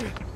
Yeah.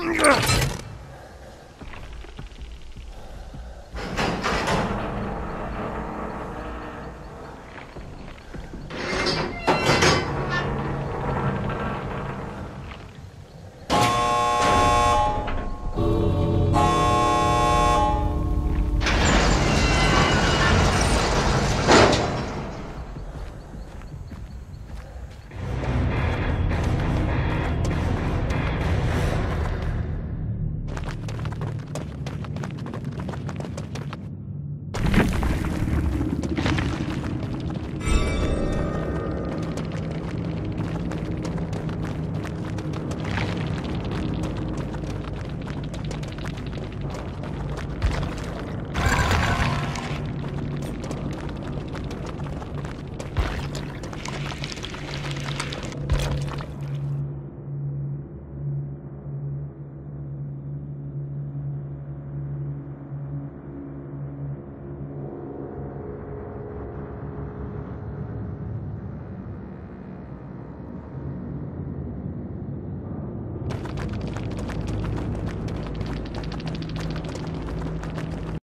Ugh!